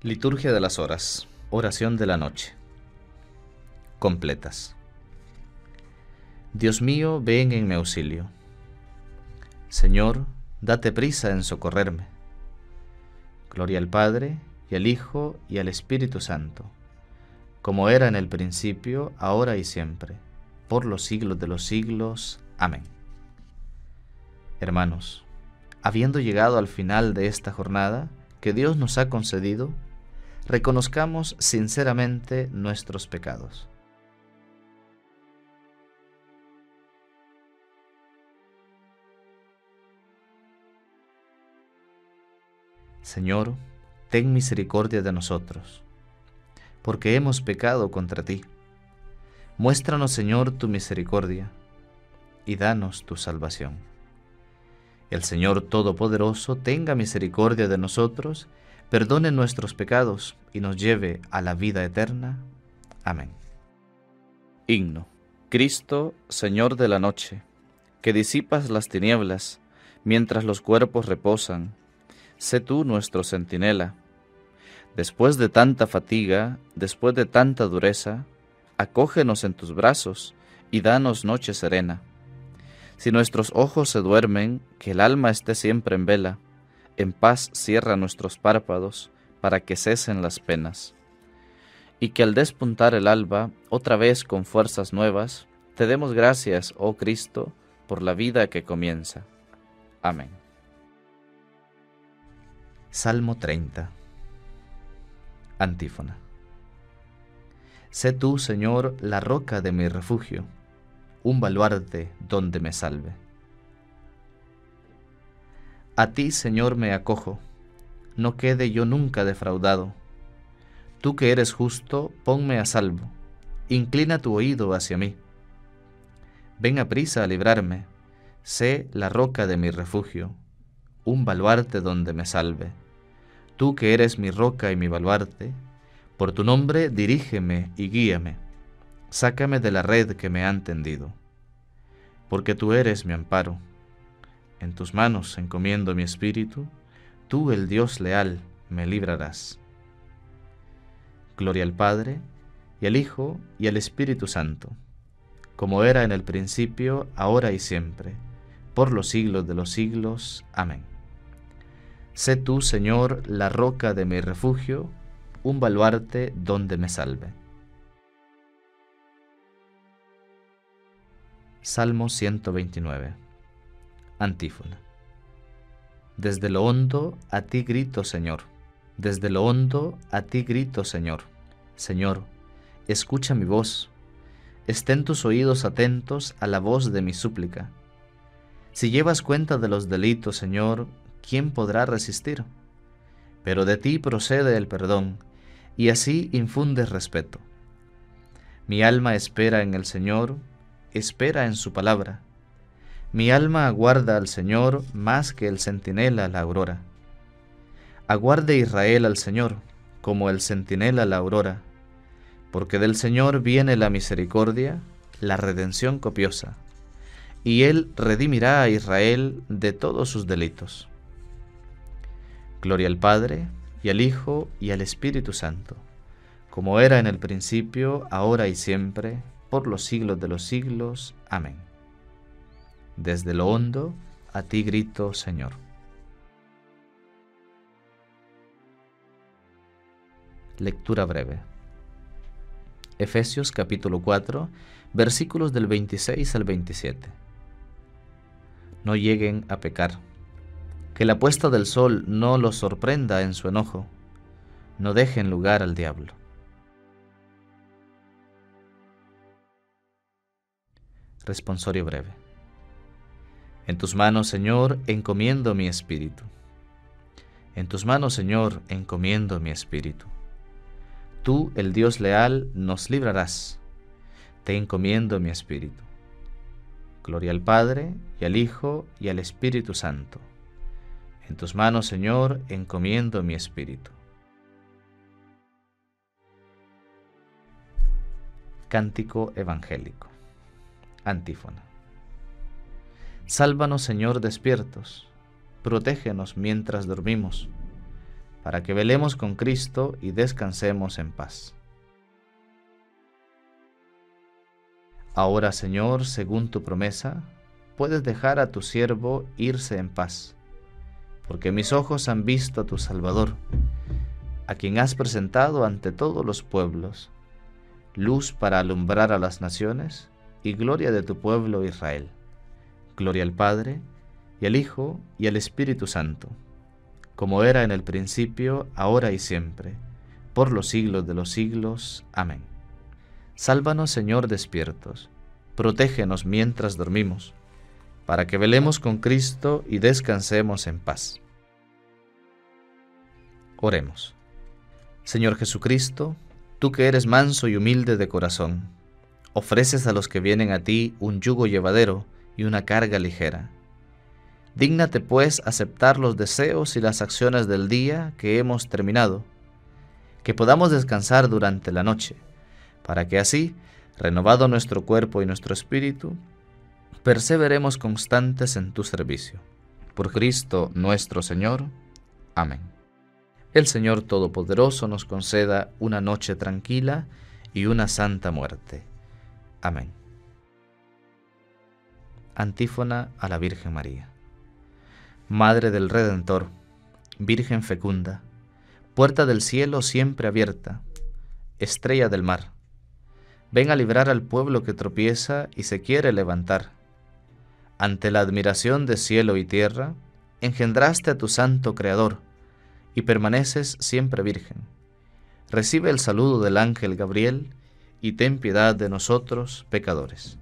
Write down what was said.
Liturgia de las Horas. Oración de la noche. Completas. Dios mío, ven en mi auxilio. Señor, date prisa en socorrerme. Gloria al Padre, y al Hijo, y al Espíritu Santo, como era en el principio, ahora y siempre, por los siglos de los siglos. Amén. Hermanos, habiendo llegado al final de esta jornada que Dios nos ha concedido, reconozcamos sinceramente nuestros pecados. Señor, ten misericordia de nosotros, porque hemos pecado contra ti. Muéstranos, Señor, tu misericordia, y danos tu salvación. El Señor Todopoderoso tenga misericordia de nosotros, perdone nuestros pecados y nos lleve a la vida eterna. Amén. Himno. Cristo, Señor de la noche, que disipas las tinieblas mientras los cuerpos reposan, sé tú nuestro centinela. Después de tanta fatiga, después de tanta dureza, acógenos en tus brazos y danos noche serena. Si nuestros ojos se duermen, que el alma esté siempre en vela, en paz cierra nuestros párpados para que cesen las penas. Y que al despuntar el alba, otra vez con fuerzas nuevas, te demos gracias, oh Cristo, por la vida que comienza. Amén. Salmo 30 Antífona Sé tú, Señor, la roca de mi refugio, un baluarte donde me salve. A ti, Señor, me acojo, no quede yo nunca defraudado. Tú que eres justo, ponme a salvo, inclina tu oído hacia mí. Ven a prisa a librarme, sé la roca de mi refugio, un baluarte donde me salve. Tú que eres mi roca y mi baluarte, por tu nombre dirígeme y guíame, sácame de la red que me han tendido, porque tú eres mi amparo en tus manos encomiendo mi espíritu, tú el Dios leal me librarás. Gloria al Padre, y al Hijo, y al Espíritu Santo, como era en el principio, ahora y siempre, por los siglos de los siglos. Amén. Sé tú, Señor, la roca de mi refugio, un baluarte donde me salve. Salmo 129 Antífona. Desde lo hondo a ti grito, Señor. Desde lo hondo a ti grito, Señor. Señor, escucha mi voz. Estén tus oídos atentos a la voz de mi súplica. Si llevas cuenta de los delitos, Señor, ¿quién podrá resistir? Pero de ti procede el perdón, y así infundes respeto. Mi alma espera en el Señor, espera en su palabra mi alma aguarda al Señor más que el centinela la aurora. Aguarde Israel al Señor, como el centinela la aurora, porque del Señor viene la misericordia, la redención copiosa, y Él redimirá a Israel de todos sus delitos. Gloria al Padre, y al Hijo, y al Espíritu Santo, como era en el principio, ahora y siempre, por los siglos de los siglos. Amén. Desde lo hondo, a ti grito, Señor. Lectura breve. Efesios capítulo 4, versículos del 26 al 27. No lleguen a pecar. Que la puesta del sol no los sorprenda en su enojo. No dejen lugar al diablo. Responsorio breve. En tus manos, Señor, encomiendo mi espíritu. En tus manos, Señor, encomiendo mi espíritu. Tú, el Dios leal, nos librarás. Te encomiendo mi espíritu. Gloria al Padre, y al Hijo, y al Espíritu Santo. En tus manos, Señor, encomiendo mi espíritu. Cántico Evangélico. Antífona. Sálvanos, Señor, despiertos, protégenos mientras dormimos, para que velemos con Cristo y descansemos en paz. Ahora, Señor, según tu promesa, puedes dejar a tu siervo irse en paz, porque mis ojos han visto a tu Salvador, a quien has presentado ante todos los pueblos, luz para alumbrar a las naciones y gloria de tu pueblo Israel. Gloria al Padre, y al Hijo, y al Espíritu Santo como era en el principio, ahora y siempre, por los siglos de los siglos. Amén. Sálvanos, Señor, despiertos, protégenos mientras dormimos, para que velemos con Cristo y descansemos en paz. Oremos. Señor Jesucristo, tú que eres manso y humilde de corazón, ofreces a los que vienen a ti un yugo llevadero y una carga ligera Dígnate pues aceptar los deseos y las acciones del día que hemos terminado, que podamos descansar durante la noche, para que así, renovado nuestro cuerpo y nuestro espíritu, perseveremos constantes en tu servicio. Por Cristo nuestro Señor. Amén. El Señor Todopoderoso nos conceda una noche tranquila y una santa muerte. Amén. Antífona a la Virgen María. Madre del Redentor, Virgen fecunda, puerta del cielo siempre abierta, estrella del mar, ven a librar al pueblo que tropieza y se quiere levantar. Ante la admiración de cielo y tierra, engendraste a tu santo Creador y permaneces siempre virgen. Recibe el saludo del ángel Gabriel y ten piedad de nosotros, pecadores.